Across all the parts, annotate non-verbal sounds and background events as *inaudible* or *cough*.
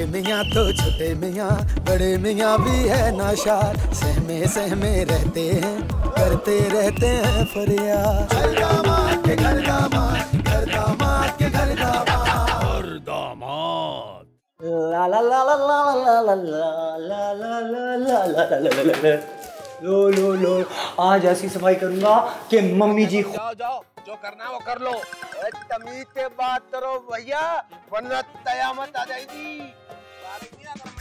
बड़े मियाँ तो छोटे मियाँ बड़े मियाँ भी है नाशार सहमे सहमे रहते हैं करते रहते हैं फरियाद घर दामाद के घर दामाद घर दामाद के घर दामाद दामाद ला ला ला ला ला ला ला ला ला ला ला ला ला ला ला ला लो लो लो आज ऐसी सफ़ाई करूँगा कि मम्मी जी जाओ जाओ जो करना है वो कर लो। तमीज से बात करो भैया वरना कयामत आ जाएगी।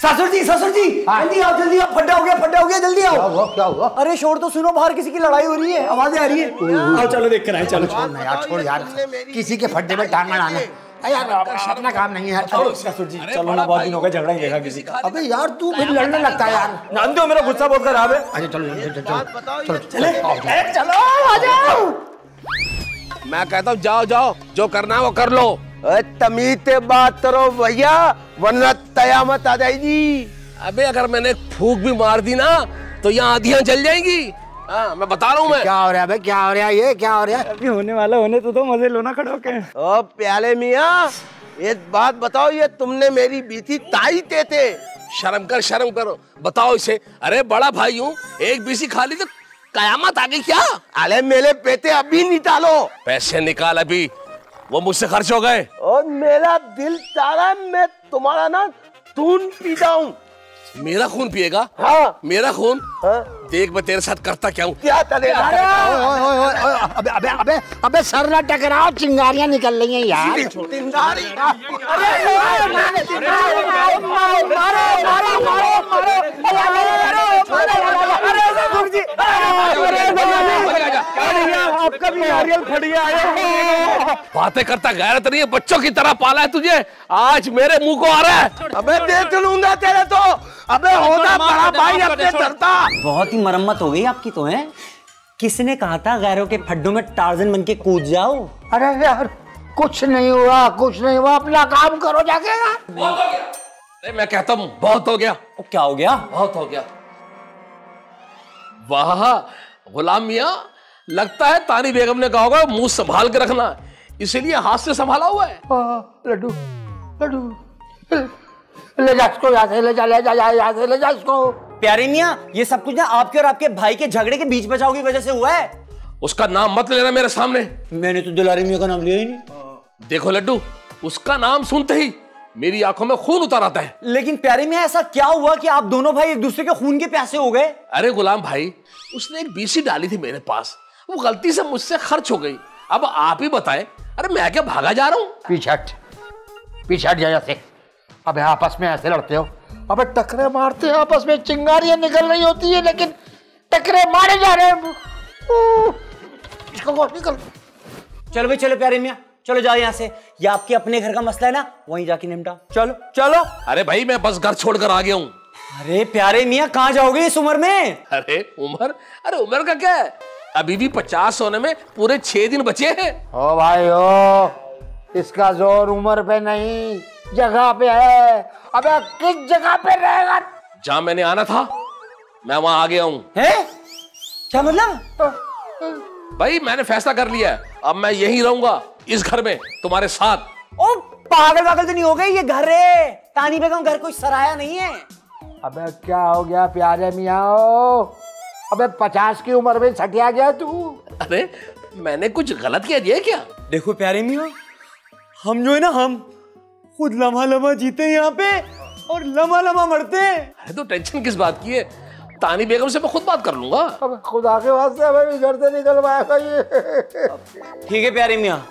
ससुर जी ससुर जी जल्दी आओ जल्दी आओ फड्डा हो गया फड्डा हो गया जल्दी आओ। क्या हुआ क्या हुआ? अरे शोर तो सुनो बाहर किसी की लड़ाई हो रही है आवाज़ें आ रही है। आओ चलो देख कर आए चलो छोड़। ना यार छोड़ यार किसी के फड्डे में टांग अरे यार अपना काम नहीं है। अरे ससुर जी चलो ना बहुत दिन हो गए झगड़ा ही देखा किसी का अबे यार तू फिर लड़ने लगता है यार। हो मेरा गुस्सा बहुत खराब है। अच्छा चलो चलो चलो चलो चले चलो आ जाओ। मैं कहता हूँ जाओ जाओ जो करना है वो कर लो। तमीज से बात करो भैया वरना कयामत आ जाएगी। अबे अगर मैंने फूक भी मार दी ना तो यहाँ आधियाँ चल जाएँगी। हाँ मैं बता रहा हूँ मैं। क्या हो रहा है भाई क्या हो रहा है ये क्या हो रहा है? अभी होने वाला होने तो दो मज़े लो ना खड़ो के ओ प्याले मिया ये बात बताओ ये तुमने मेरी बीती ताई ते थे शर्म कर शर्म करो। बताओ इसे। अरे बड़ा भाई हूँ एक बीसी खाली तो कयामत आ गई क्या अरे मेरे पेटे अभी निकालो पैसे निकाल अभी वो मुझसे खर्च हो गए और मेरा दिल है मैं तुम्हारा ना खून पी जाऊँ मेरा खून पिएगा हाँ मेरा खून हाँ? देख मैं तेरे साथ करता क्या हूँ क्या करेगा ओए ओए ओए ओए अबे अबे अबे अबे सर ना टकराओ चिंगारियाँ निकल रही हैं यार चिंगारी आपका भी नारियल फट गया बातें करता गैरत नहीं है बच्चों की तरह पाला है तुझे आज मेरे मुँह को आ रहा है अबे देख लूँगा तेरे तो अबे होना बड़ा भाई अपने डरता बहुत ही मरम्मत हो गई आपकी तो है किसने कहा था गैरों के फड्डों में टार्जन बन के कूद जाओ अरे यार कुछ नहीं हुआ कुछ नहीं हुआ अपना काम करो जाके यार अरे मैं कहता हूँ बहुत हो गया क्या हो गया बहुत हो गया वाह गुलाम मियाँ लगता है तानी बेगम ने कहा होगा मुँह संभाल के रखना इसीलिए हाथ से संभाला हुआ है। हाँ, लड्डू लड्डू ले जा इसको यहाँ से ले जा ले जा यहाँ से ले जा इसको। प्यारे मियाँ ये सब कुछ ना आपके और आपके भाई के झगड़े के बीच बचाव की वजह से हुआ है? उसका नाम मत लेना मेरे सामने। मैंने तो दुलारी मियाँ का नाम लिया ही नहीं। देखो लड्डू उसका नाम सुनते ही मेरी आँखों में खून उतर आता है। लेकिन प्यारे मियाँ ऐसा क्या हुआ कि आप दोनों भाई एक दूसरे के खून के प्यासे हो गए? अरे गुलाम भाई उसने एक बीसी डाली थी मेरे पास। वो गलती से मुझसे खर्च हो गई। अब आप ही बताएँ अरे मैं क्या भागा जा रहा हूँ? पीछे हट। पीछे हट जा से। अबे आपस में ऐसे लड़ते हो। अब टकरे मारते हैं आपस में। चिंगारियाँ निकल रही होती है लेकिन टकरे मारे जा रहे हैं। इसको निकल। चलो भाई चलो प्यारे मियाँ। चलो जाओ यहाँ से। ये आपके अपने घर का मसला है ना वहीं जाके निपटा चलो चलो। अरे भाई मैं बस घर छोड़कर आ गया हूँ। अरे प्यारे मियाँ कहाँ जाओगे इस उम्र में? अरे उम्र? अरे उम्र का क्या है? अभी भी पचास होने में पूरे छह दिन बचे हैं। ओ भाई ओ इसका ज़ोर उम्र पे नहीं जगह पे है। अबे किस जगह पे रहेगा? जहाँ मैंने आना था मैं वहाँ आ गया हूँ। क्या मतलब? भाई मैंने फैसला कर लिया अब मैं यहीं रहूँगा। इस घर में तुम्हारे साथ। ओ पागल पागल तो नहीं हो गए ये घर है तानी बेगम घर कोई सराया नहीं है। अबे क्या हो गया प्यारे मियाँ अबे पचास की उम्र में सटिया गया तू। अरे मैंने कुछ गलत किया दिया क्या? देखो प्यारे मियाँ हम जो है ना हम खुद लम्हा लम्हा जीते हैं यहाँ पे और लम्हा लम्हा मरते हैं। अरे तो टेंशन किस बात की है? तानी बेगम से मैं खुद बात कर लूँगा। अबे खुदा के वास्ते अबे घर से निकलवाएगा ये ठीक है प्यारे मियाँ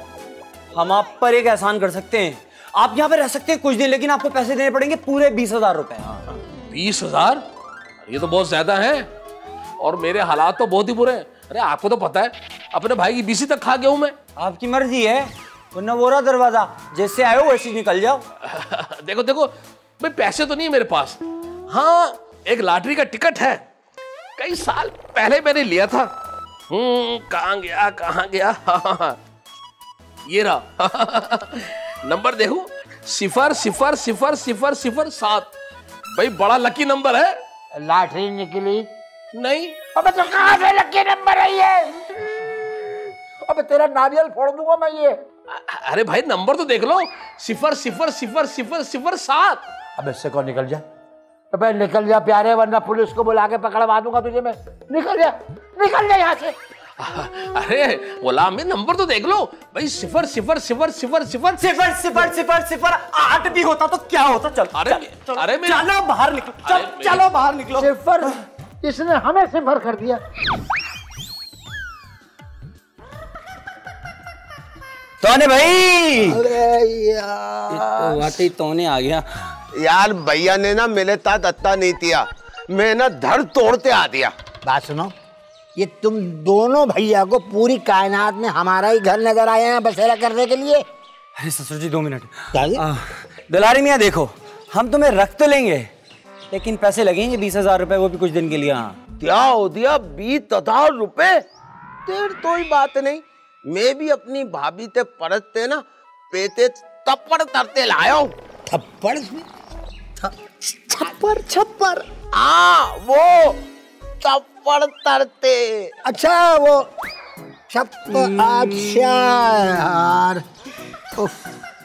हम आप पर एक एहसान कर सकते हैं। आप यहाँ पे रह सकते हैं कुछ दिन लेकिन आपको पैसे देने पड़ेंगे पूरे बीस हज़ार रुपए। बीस हज़ार? ये तो बहुत ज़्यादा है। और मेरे हालात तो बहुत ही बुरे हैं। अरे आपको तो पता है अपने भाई की बीसी तक खा गया हूँ मैं। आपकी मर्ज़ी है। वरना वो रहा दरवाज़ा जैसे आयो वैसे निकल जाओ। *laughs* देखो देखो भाई पैसे तो नहीं है मेरे पास। हाँ एक लॉटरी का टिकट है। कई साल पहले मैंने लिया था। हम्म कहाँ गया कहाँ गया? ये रहा। नंबर देखो। सिफर सिफर सिफर सिफर सिफर सात। भाई बड़ा लकी नंबर है। लाटरी निकली। नहीं। अबे तो कहाँ से लकी नंबर है ये? अबे तेरा नारियल फोड़ दूँगा मैं ये। अरे भाई नंबर तो देख लो। सिफर सिफर सिफर सिफर सिफर सात। अब इससे कौन निकल जा अबे निकल जा प्यारे वरना पुलिस को बुला के पकड़वा दूँगा तुझे मैं। निकल जा। निकल जा यहाँ से। *laughs* अरे गुलाम में नंबर तो देख लो। भाई सिफर सिफर सिफर सिफर सिफर। सिफर सिफर सिफर सिफर। आठ भी होता तो क्या होता? चल अरे चल, अरे मेरे- चलो बाहर निकलो चल चलो बाहर निकलो। सिफर इसने हमें सिफर कर दिया। तोने भाई। अरे यार। वाकई तोने आ गया। यार भैया ने ना मेरे साथ अत्ता नहीं दिया मैं ना धड़ तोड़ते आ दिया। बात सुनो। ये तुम दोनों भैया को पूरी कायनात में हमारा ही घर नज़र आए हैं बसेरा करने के लिए। अरे ससुर जी दो मिनट? दुलारी मियाँ देखो हम तुम्हें रख तो लेंगे लेकिन पैसे लगेंगे बीस हज़ार रुपए वो भी कुछ दिन के लिए हाँ। क्या हो दिया? बीस हज़ार रुपए? तेर तो ही बात नहीं। मैं भी अपनी भाभी ते परतते ना पेते तपड़ तरते लाया थप्पड़? छप्पर छप्पर? हाँ वो तरते अच्छा वो छप्पर अच्छा यार। उफ,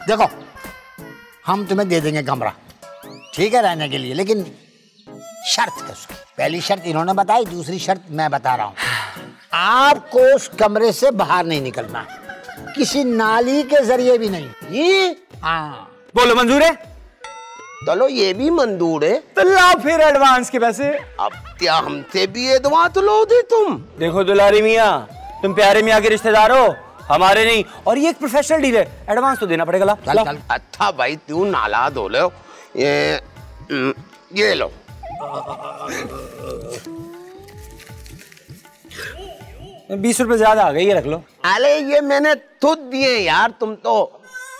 देखो हम तुम्हें दे देंगे कमरा ठीक है रहने के लिए लेकिन शर्त है उसकी। पहली शर्त इन्होंने बताई दूसरी शर्त मैं बता रहा हूँ। आपको उस कमरे से बाहर नहीं निकलना किसी नाली के ज़रिए भी नहीं। ये? हाँ। बोलो मंजूर। है चलो ये भी मंजूर है। तो लाओ फिर एडवांस के पैसे। अब क्या हमसे भी एडवांस लो दे तुम? देखो दुलारी मियाँ तुम प्यारे मियाँ के रिश्तेदार हो हमारे नहीं। और ये एक प्रोफेशनल डील है एडवांस तो देना पड़ेगा ला, चल ला। चल। अच्छा भाई तू नाला धो लो। ये ये लो। बीस रुपए ज़्यादा आ गई ये रख लो। अरे ये मैंने खुद दिए यार तुम तो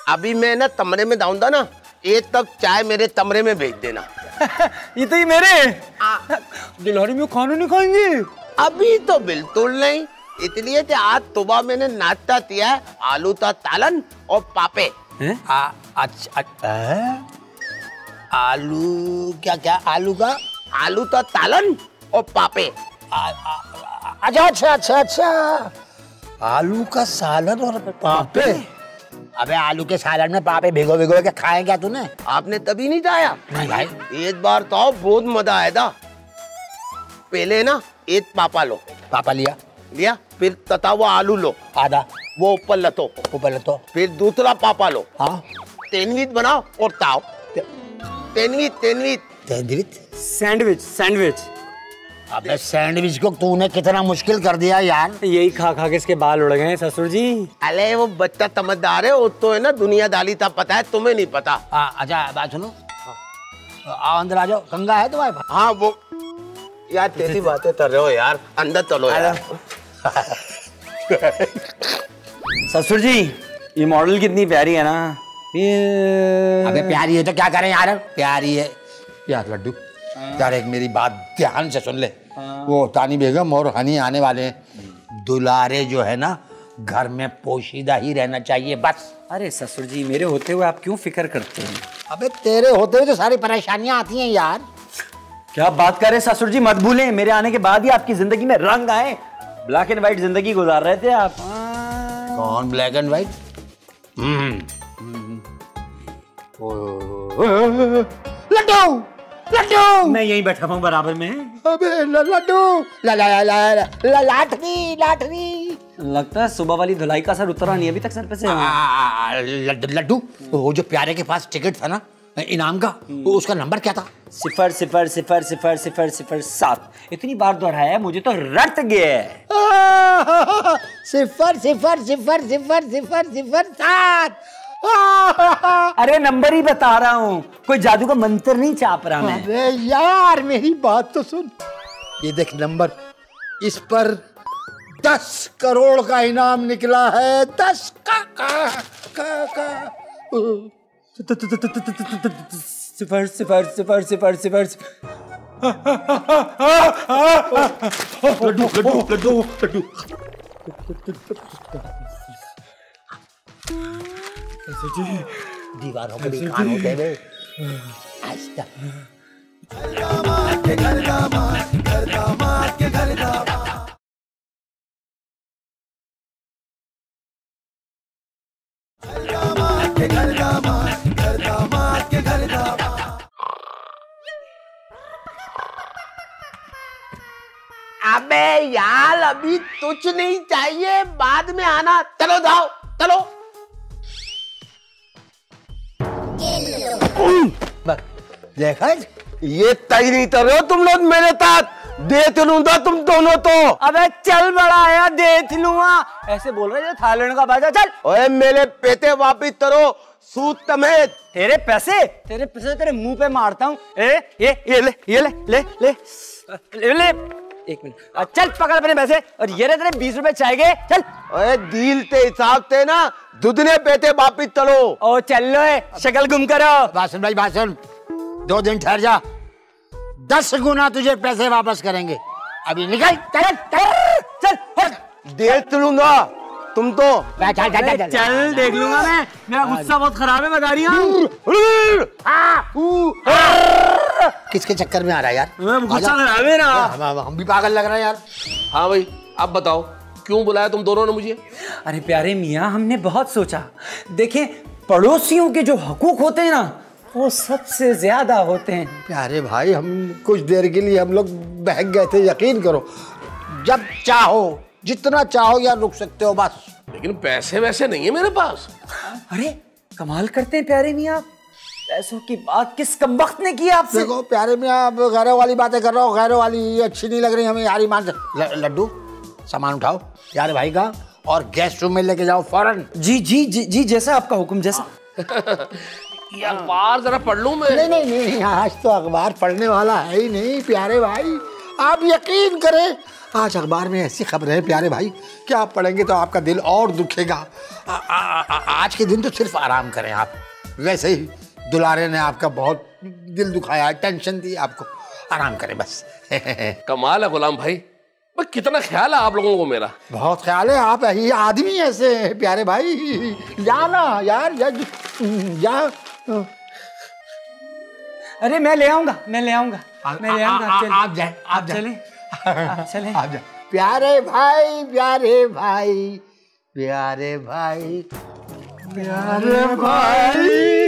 अभी मैं ना कमरे में जाऊँगा ना एक तक चाय मेरे कमरे में भेज देना। *laughs* ये तो ये मेरे? दुलारी में खाना नहीं खाएँगे? अभी तो बिल्कुल नहीं। इसलिए कि आज सुबह मैंने नाश्ता किया है आलू का तालन और पापे। हैं? आ, अच्छा अच्छा आलू क्या क्या आलू का? आलू का तालन और पापे। अच्छा अच्छा अच्छा अच्छा। आलू का सालन और पापे? अबे आलू के सालन में पापे भिगो भिगो के खाए क्या तूने? आपने तभी नहीं खाया? नहीं भाई। एक बार तो बहुत मज़ा आया था पहले ना एक पापा लो। पापा लिया। लिया फिर तथा वो आलू लो। आधा। वो ऊपर लतो ऊपर लतो फिर दूसरा पापा लो। हाँ। तेनवीत बनाओ और ताओ। तेनवीत तेनवीत सैंडविच सैंडविच सैंडविच अबे सैंडविच को तूने कितना मुश्किल कर दिया यार। यही खा खा के इसके बाल उड़ गए ससुर जी अरे वो बच्चा समझदार है वो तो है ना दुनियादारी था पता है तुम्हें नहीं पता। आ, अच्छा बात सुनो। आओ अंदर आ जाओ गंगा है तुम्हारे पास? हाँ वो यार तेरी बातें कर रहे हो यार अंदर चलो यार। ससुर जी ये मॉडल कितनी प्यारी है ना। ये अबे प्यारी है तो क्या करें यार? प्यारी है। यार लड्डू। यार एक मेरी बात ध्यान से सुन ले। वो तानी बेगम और हनी आने वाले हैं। दुलारे जो है ना घर में पोशीदा ही रहना चाहिए बस। अरे ससुर जी मेरे होते हुए आप क्यों फ़िक्र करते हैं? अबे तेरे होते हुए तो सारी परेशानियाँ आती हैं यार। क्या बात कर रहे हैं ससुर जी? मत भूलें मेरे आने के बाद ही आपकी ज़िंदगी में रंग आए। ब्लैक एंड व्हाइट ज़िंदगी गुजार रहे थे आप। कौन black and white? Laddu! Laddu मैं यहीं बैठा हूँ बराबर में अबे लड्डू ला ला ला ला ला लाठरी लाठरी लगता है सुबह वाली धुलाई का असर उतरा नहीं अभी तक सर पे से लड्डू वो जो प्यारे के पास टिकट था ना इनाम का उसका नंबर क्या था सिफर सिफर सिफर सिफर सिफर सिफर सात इतनी बार दोहराया मुझे तो रट गया है सिफर सिफर सिफर सिफर सिफर सिफर सात *laughs* अरे नंबर ही बता रहा हूँ। कोई जादू का मंत्र नहीं चाप रहा मैं। अरे यार मेरी बात तो सुन। ये देख नंबर इस पर दस करोड़ का इनाम निकला है। दस का का का, का। सिफर सिफर सिफर सिफर सिफर। लड्डू लड्डू लड्डू लड्डू। दीवारों के तो- अबे यार अभी तुझ नहीं चाहिए बाद में आना। चलो जाओ चलो। देखा ये तय नहीं कर रहे हो तुम लोग मेरे साथ। देख लूँगा तुम दोनों तो। अबे चल बड़ा आया देख लूँगा ऐसे बोल रहे थे थाईलैंड का बाजा चल। ओए मेरे पेटे वापिस करो सूत समेत। तेरे पैसे तेरे पैसे तेरे मुँह पे मारता हूँ। ए ये ये ले ये ले ले ले। ले, ले। एक मिनट। चल पकड़ अपने पैसे। और ये रहे तेरे बीस रुपए चाय गए चल। ओए दिल के हिसाब से ना दुधने पेटे वापिस चलो। ओ चल लो शक्ल गुम करो। सुन भाई सुन दो दिन ठहर जा। दस गुना तुझे पैसे वापस करेंगे। अभी निकल चल चल। चल देख लूँगा। तुम तो चल चल चल चल। चल देख लूँगा मैं। मेरा गुस्सा बहुत खराब है बता रही हूँ। किसके चक्कर में आ रहा है यार? गुस्सा है ना। हम, हम- हम भी पागल लग रहे हैं यार। हाँ भाई अब बताओ क्यों बुलाया तुम दोनों ने मुझे? अरे प्यारे मियाँ हमने बहुत सोचा। देखें पड़ोसियों के जो हकूक होते हैं ना वो सबसे ज़्यादा होते हैं। प्यारे भाई हम कुछ देर के लिए हम लोग बहक गए थे यकीन करो। जब चाहो जितना चाहो यार रुक सकते हो बस। लेकिन पैसे वैसे नहीं है मेरे पास। अरे कमाल करते हैं प्यारे मियाँ। पैसों की बात किस कम वक्त ने की आपसे? देखो प्यारे में आप गैरों वाली बातें कर रहे हो। गैरों वाली अच्छी नहीं लग रही हमें यार ईमान से लड्डू सामान उठाओ यार भाई का और गेस्ट रूम में लेके जाओ फ़ौरन। जी जी जी जी जैसा आपका हुक्म जैसा। अखबार जरा पढ़ लूँ मैं। नहीं नहीं नहीं आज तो अखबार पढ़ने वाला है ही नहीं प्यारे भाई। आप यकीन करें आज अखबार में ऐसी खबर है प्यारे भाई कि आप पढ़ेंगे तो आपका दिल और दुखेगा। आ, आ, आ, आ, आज के दिन तो सिर्फ़ आराम करें आप वैसे ही। दुलारे ने आपका बहुत दिल दुखाया टेंशन दी आपको। आराम करें बस। *laughs* कमाल है गुलाम भाई। भाई कितना ख्याल है आप लोगों को मेरा। बहुत ख्याल है आप ये आदमी ऐसे प्यारे भाई। या ना यार या, या। अरे मैं ले आऊँगा मैं ले आऊँगा मैं ले आऊँगा आप जाए आप जाए। चले आप *laughs* चले आप जाए। प्यारे भाई प्यारे भाई प्यारे भाई प्यारे भाई।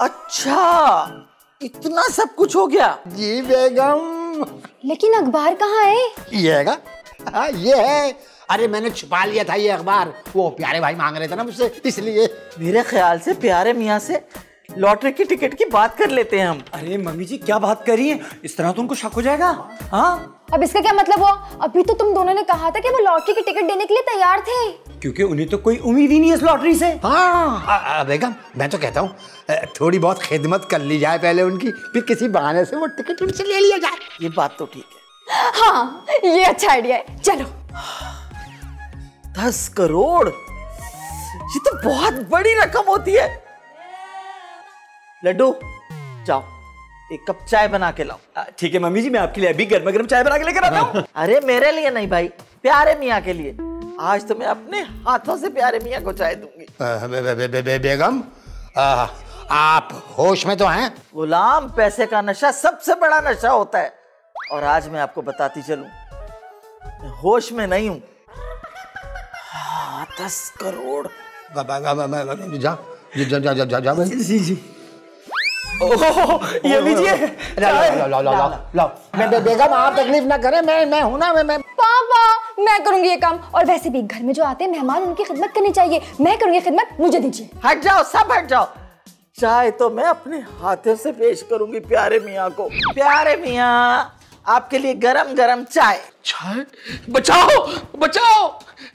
अच्छा इतना सब कुछ हो गया। जी बेगम। लेकिन अखबार कहाँ है? ये हैगा हाँ ये है। अरे मैंने छुपा लिया था ये अखबार। वो प्यारे भाई मांग रहे थे ना मुझसे इसलिए। मेरे ख्याल से प्यारे मियाँ से लॉटरी की टिकट की बात कर लेते हैं हम। अरे मम्मी जी क्या बात कर रही है? इस तरह तो उनको शक हो जाएगा। हाँ? अब इसका क्या मतलब हुआ? अभी तो तुम दोनों ने कहा था कि वो लॉटरी की टिकट देने के लिए तैयार थे। क्योंकि उन्हें तो कोई उम्मीद ही नहीं है इस लॉटरी से। हाँ बेगम मैं तो कहता हूँ थोड़ी बहुत खिदमत कर ली जाए पहले उनकी फिर किसी बहाने से वो टिकट उनसे ले लिया जाए। ये बात तो ठीक है। हाँ ये अच्छा आइडिया है। चलो। दस करोड़? ये तो बहुत बड़ी रकम होती है। लड्डू जाओ एक कप चाय बना के लाओ। ठीक है मम्मी जी मैं आपके लिए अभी गर्मा गर्म चाय बना के लेकर आता हूँ। अरे मेरे लिए नहीं भाई प्यारे मियाँ के लिए। आज तो मैं अपने हाथों से प्यारे मियाँ को चाय दूँगी। बे, बे, बे, बे, बेगम अ, आप होश में तो हैं? गुलाम पैसे का नशा सबसे बड़ा नशा होता है। और आज मैं आपको बताती चलूँ। होश में नहीं हूँ। हाँ, दस करोड़। जा जा जा जा जा जा। जी जी ये लीजिए। ला ला ला ला ला ला मैं बेगम आप तकलीफ़ ना करें मैं मैं हूँ ना मैं मैं पापा मैं करूँगी ये काम। और वैसे भी घर में जो आते हैं मेहमान उनकी खिदमत करनी चाहिए। मैं करूँगी खिदमत मुझे दीजिए। हट जाओ सब हट जाओ। चाय तो मैं अपने हाथों से पेश करूँगी प्यारे मियाँ को। प्यारे मियाँ आपके लिए गरम गरम चाय। चाय? बचाओ बचाओ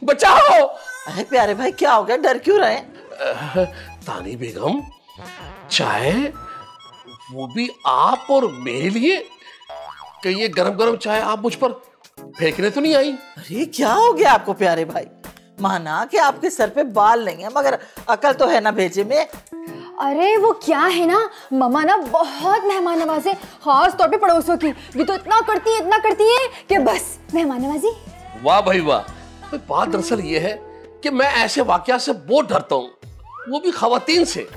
बचाओ! अरे प्यारे भाई क्या हो गया? डर क्यों रहे तानी बेगम चाय वो भी आप और मेरे लिए? कि ये गरम गरम चाय आप मुझ पर फेंकने तो नहीं आई। अरे क्या हो गया आपको प्यारे भाई? माना कि आपके सर पे बाल नहीं है मगर अकल तो है ना भेजे में। अरे वो क्या है ना? ममा ना बहुत मेहमान नवाज़ है खास तौर पे पड़ोसियों की। ये तो इतना करती है इतना करती है कि बस मेहमान नवाजी वाह भाई वाह। भाई, बात दरअसल ये है कि मैं ऐसे वाकया से बहुत डरता हूँ। वो भी खातन से।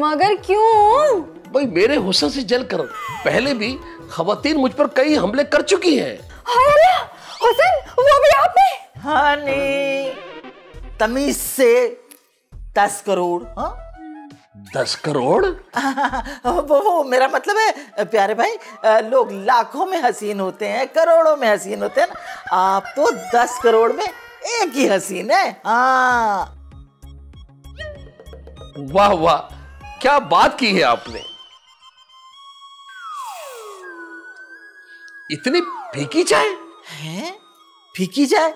मगर क्यों? भाई मेरे हुसन से जलकर पहले भी खातन मुझ पर कई हमले कर चुकी हैं। हुसैन वो भी आपने? हानी। तमीज से दस करोड़ हाँ? दस करोड़? *laughs* वो वो मेरा मतलब है प्यारे भाई लोग लाखों में हसीन होते हैं करोड़ों में हसीन होते हैं ना। आप तो दस करोड़ में एक ही हसीन है हाँ। वाह वाह क्या बात की है आपने। इतनी फीकी चाय? हैं? फीकी चाय?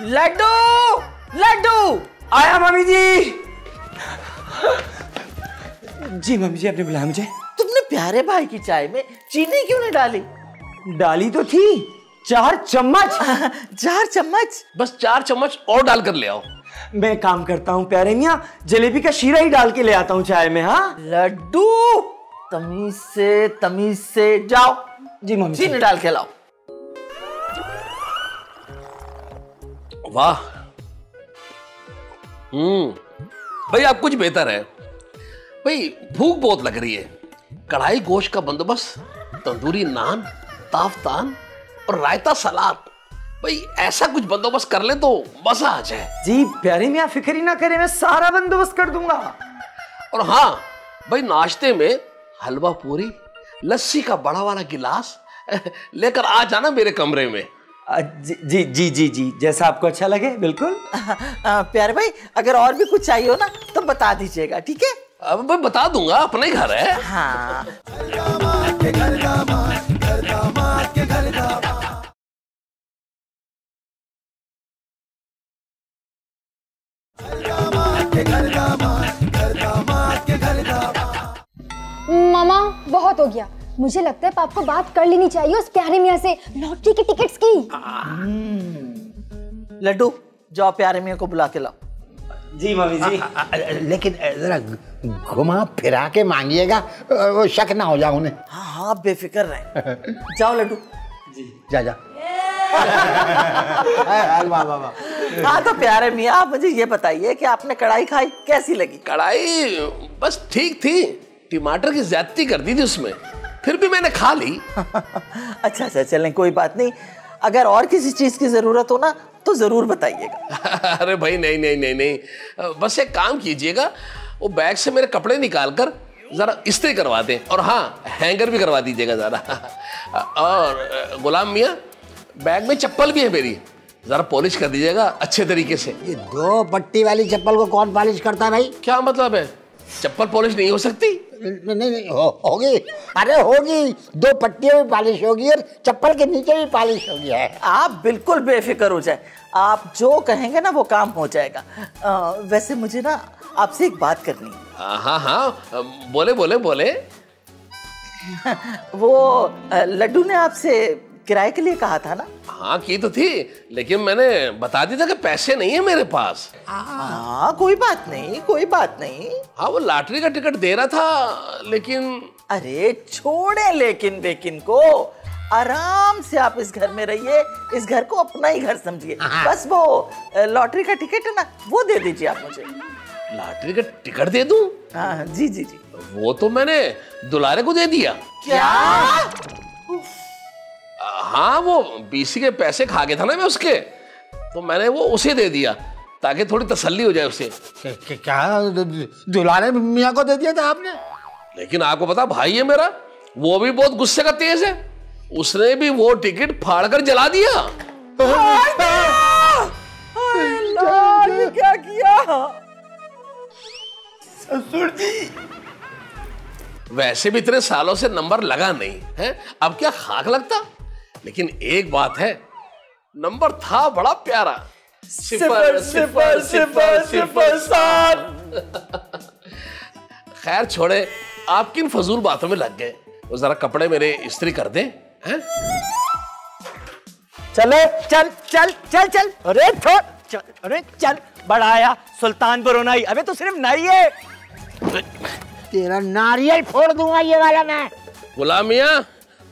लड्डू! लड्डू! आया मम्मी जी। जी मम्मी जी आपने बुलाया मुझे। तुमने प्यारे भाई की चाय में चीनी क्यों नहीं डाली? डाली तो थी चार चम्मच। *laughs* चार चम्मच? बस चार चम्मच और डालकर ले आओ। मैं काम करता हूँ प्यारे मियाँ। जलेबी का शीरा ही डाल के ले आता हूँ चाय में हाँ? लड्डू! तमीज से तमीज से जाओ। जी मम्मी चीनी डाल के लाओ। वाह। हम्म भाई आप कुछ बेहतर है। भाई भूख बहुत लग रही है। कढ़ाई गोश्त का बंदोबस्त तंदूरी नान ताफतान और रायता सलाद। भाई ऐसा कुछ बंदोबस्त कर ले तो मज़ा आ जाए। जी प्यारे मियाँ फ़िक्र ही ना करे मैं सारा बंदोबस्त कर दूँगा। और हाँ भाई नाश्ते में हलवा पूरी लस्सी का बड़ा वाला गिलास *laughs* लेकर आ जाना मेरे कमरे में। जी जी जी जी जैसा आपको अच्छा लगे बिल्कुल। आ, आ, प्यारे भाई अगर और भी कुछ चाहिए हो ना तो बता दीजिएगा ठीक है? अब मैं बता दूँगा अपना ही घर है। हाँ। मामा बहुत हो गया। मुझे लगता है पाप को बात कर लेनी चाहिए उस प्यारे मियाँ से। लॉटरी की टिकट्स की। लड्डू जाओ प्यारे मियाँ को बुला के लाओ। जी मम्मी जी। *laughs* लेकिन जरा घुमा फिरा के मांगिएगा वो शक ना हो जाए उन्हें। हाँ हाँ बेफिक्र रहे। *laughs* जाओ लड्डू। जी। जा जा। *laughs* वाह वाह वाह। हाँ तो प्यारे मियाँ आप मुझे ये बताइए कि आपने कढ़ाई खाई कैसी लगी? कढ़ाई बस ठीक थी। टमाटर की ज्यादती कर दी थी उसमें। फिर भी मैंने खा ली। *laughs* अच्छा अच्छा चलें कोई बात नहीं। अगर और किसी चीज़ की ज़रूरत हो ना तो ज़रूर बताइएगा। *laughs* अरे भाई नहीं नहीं नहीं नहीं। बस एक काम कीजिएगा वो बैग से मेरे कपड़े निकाल कर जरा इस्त्री करवा दें। और हाँ हैंगर भी करवा दीजिएगा जरा। *laughs* और गुलाम मियाँ बैग में चप्पल भी है मेरी। जरा पॉलिश कर दीजिएगा अच्छे तरीके से। ये दो पट्टी वाली चप्पल को कौन पॉलिश करता है भाई? क्या मतलब है? चप्पल पॉलिश नहीं हो सकती? नहीं नहीं हो, होगी। अरे होगी। दो पट्टियों में पॉलिश होगी और चप्पल के नीचे भी पॉलिश होगी है। आप बिल्कुल बेफिक्र हो जाए। आप जो कहेंगे ना वो काम हो जाएगा। आ, वैसे मुझे ना आपसे एक बात करनी है। हाँ हाँ। बोले बोले बोले। *laughs* वो लड्डू ने आपसे किराए के लिए कहा था ना? हाँ की तो थी लेकिन मैंने बता दिया था कि पैसे नहीं है मेरे पास। हाँ कोई बात नहीं कोई बात नहीं। हाँ वो लॉटरी का टिकट दे रहा था लेकिन अरे छोड़े लेकिन बेकिन को। आराम से आप इस घर में रहिए इस घर को अपना ही घर समझिए। बस वो लॉटरी का टिकट है ना वो दे दीजिए आप मुझे। लॉटरी का टिकट दे दूँ? हाँ जी जी जी। वो तो मैंने दुलारे को दे दिया। क्या? हाँ वो बीसी के पैसे खा गया था ना मैं उसके। तो मैंने वो उसे दे दिया ताकि थोड़ी तसल्ली हो जाए उसे क्या- दुलारे मियाँ को दे दिया था आपने? लेकिन आपको पता भाई है मेरा वो भी बहुत गुस्से का तेज है। उसने भी वो टिकट फाड़ कर जला दिया। ये क्या किया ससुर जी वैसे भी इतने सालों से नंबर लगा नहीं है? अब क्या खाक लगता? लेकिन एक बात है नंबर था बड़ा प्यारा। सिफर सिफर सिफर सिफर सात खैर छोड़े आप किन फजूल बातों में लग गए? वो जरा कपड़े मेरे इस्त्री कर दे हैं? चले चल चल चल चल। अरे छोड़ चल अरे चल। बढ़ाया सुल्तानपुर नाई अबे तो सिर्फ़ नाई है। तेरा नारियल फोड़ दूँगा ये वाला मैं। गुलाम मियाँ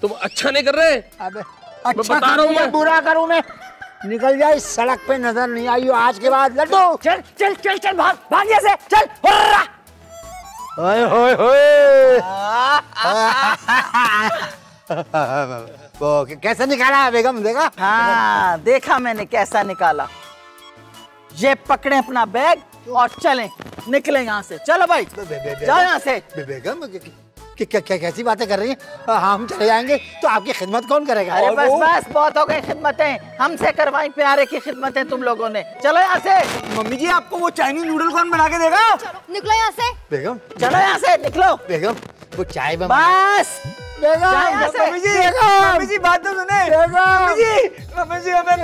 तुम अच्छा नहीं कर रहे? अबे अच्छा बता करूँ रही मैं। बुरा करूँ मैं। निकल जाए इस सड़क पे नज़र नहीं आई हो आज के बाद। लड्डू! चल चल चल चल भाग भाग से। चल। ओए होए होए। वो कैसे निकाला है बेगम देखा? हाँ देखा मैंने कैसा निकाला। ये पकड़े अपना बैग और चलें निकले यहाँ से। चलो भाई जाओ यहाँ से। बे- बेगम कि- कि- कि- कि- कैसी बातें कर रही हैं? हम चले जाएँगे। तो आपकी खिदमत कौन करेगा? अरे बस बस बहुत हो गई खिदमतें। हमसे करवाई प्यारे की खिदमतें तुम लोगों ने। चलो यहाँ से। मम्मी जी आपको वो चाइनीज़ नूडल कौन बना के देगा? निकलो यहाँ से। बेगम। चलो यहाँ से निकलो। बेगम वो चाय बस। बेगम से। जी बात तो सुने। मम्मी जी मम्मी जी हमें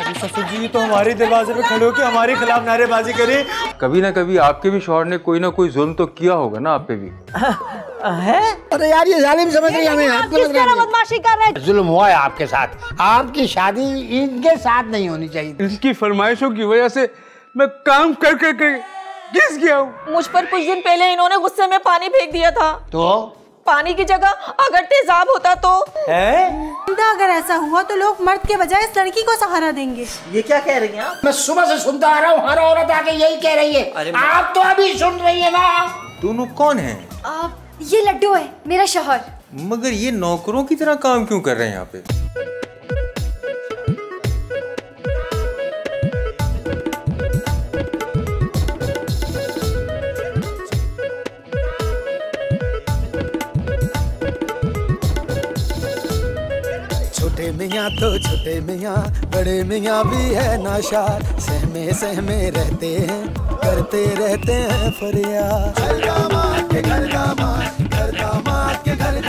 अरे ससुर जी तो हमारे दरवाजे पे खड़े होकर हमारे खिलाफ नारेबाजी करें। कभी ना कभी आपके भी शौहर ने कोई ना कोई जुल्म तो किया होगा ना आप पे भी। है? अरे यार ये जालिम समझ रही है हमें आपको लग रहा बदमाशी कर रहे हैं? जुल्म हुआ है आपके साथ। आपकी शादी इनके साथ नहीं होनी चाहिए। इसकी फरमाइशों की वजह से मैं काम कर कर कर घिस गया हूँ। मुझ पर कुछ दिन पहले इन्होंने गुस्से में पानी फेंक दिया था। तो? पानी की जगह अगर तेजाब होता तो। है? अगर ऐसा हुआ तो लोग मर्द के बजाय इस लड़की को सहारा देंगे। ये क्या कह रही हैं आप? मैं सुबह से सुनता आ रहा हूँ हर औरत आके यही कह रही है। आप तो अभी सुन रही है ना। दोनों कौन है? आप ये लड्डू है मेरा शोहर। मगर ये नौकरों की तरह काम क्यों कर रहे हैं यहाँ पे? मियाँ तो छोटे मियाँ, बड़े मियाँ भी है नाशा सहमे सहमे रहते हैं, करते रहते हैं फरिया घर के घर दामाद घर के घर